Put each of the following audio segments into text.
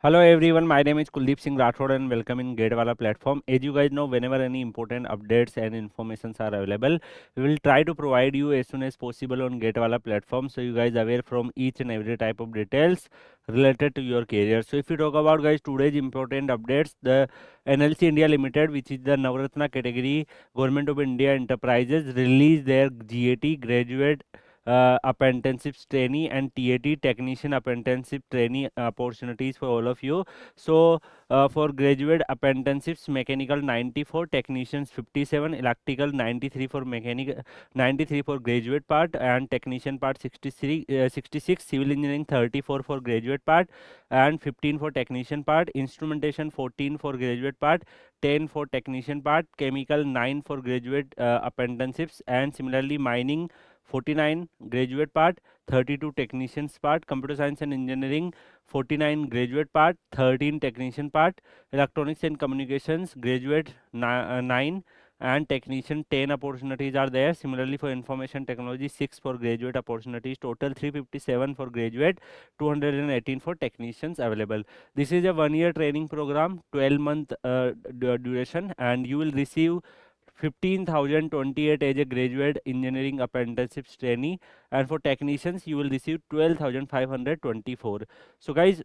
Hello everyone, my name is Kuldeep Singh Rathod and welcome in GATE Wallah platform. As you guys know, whenever any important updates and informations are available, we will try to provide you as soon as possible on GATE Wallah platform. So you guys aware from each and every type of details related to your career. So if you talk about guys today's important updates, the NLC India Limited, which is the Navratna category, Government of India Enterprises released their GAT graduate uh, apprenticeship trainee and TAT technician apprenticeship trainee opportunities for all of you. So uh, for graduate apprenticeships, mechanical 94, technicians 57, electrical 93 for mechanical 93 for graduate part and technician part 63, uh, 66, civil engineering 34 for graduate part and 15 for technician part, instrumentation 14 for graduate part, 10 for technician part, chemical 9 for graduate uh, apprenticeships and similarly mining 49 graduate part 32 technicians part computer science and engineering 49 graduate part 13 technician part electronics and communications graduate uh, 9 and technician 10 opportunities are there. Similarly for information technology 6 for graduate opportunities total 357 for graduate 218 for technicians available. This is a one year training program 12 month uh, duration and you will receive 15,028 as a graduate engineering apprenticeship trainee and for technicians you will receive 12,524 so guys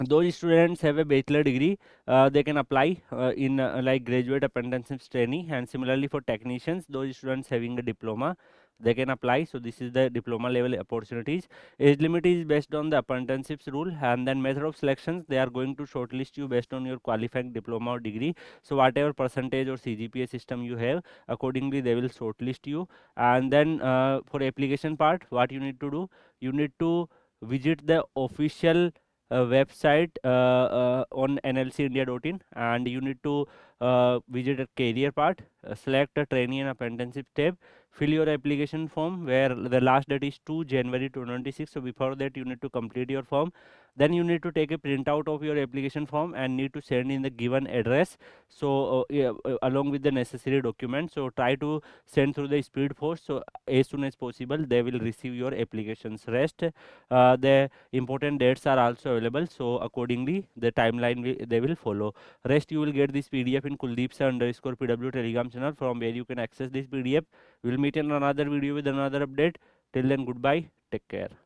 those students have a bachelor degree uh, they can apply uh, in uh, like graduate apprenticeship trainee. And similarly for technicians those students having a diploma they can apply. So this is the diploma level opportunities. Age limit is based on the apprenticeships rule. And then method of selections they are going to shortlist you based on your qualifying diploma or degree. So whatever percentage or cgpa system you have accordingly they will shortlist you. And then uh, for application part what you need to do you need to visit the official website uh, uh, on nlcindia.in and you need to uh, visit a career part select a trainee and apprenticeship tab fill your application form where the last date is 2 January 2026 so before that you need to complete your form. Then you need to take a printout of your application form and need to send in the given address. So uh, uh, along with the necessary documents so try to send through the speed post so as soon as possible they will receive your applications. Rest uh, the important dates are also available so accordingly the timeline they will follow. Rest you will get this pdf in kuldeep underscore pw telegram channel from where you can access this pdf we'll meet in another video with another update. Till then goodbye. Take care